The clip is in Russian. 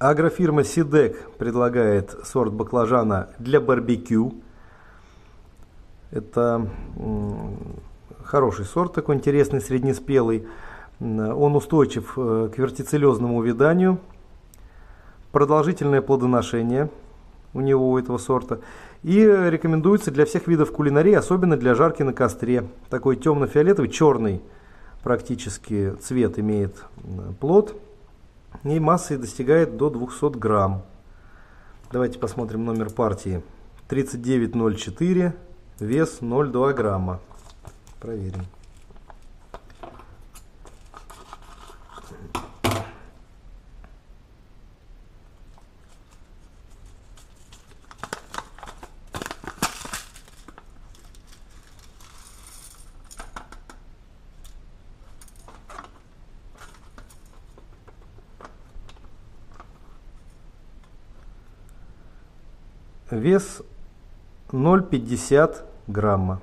Агрофирма Сидек предлагает сорт баклажана для барбекю. Это хороший сорт, такой интересный, среднеспелый. Он устойчив э, к вертицеллезному увяданию. Продолжительное плодоношение у него, у этого сорта. И рекомендуется для всех видов кулинарии, особенно для жарки на костре. Такой темно-фиолетовый, черный практически цвет имеет плод. И массой достигает до 200 грамм. Давайте посмотрим номер партии. 3904, вес 0,2 грамма. Проверим. Вес 0,50 грамма.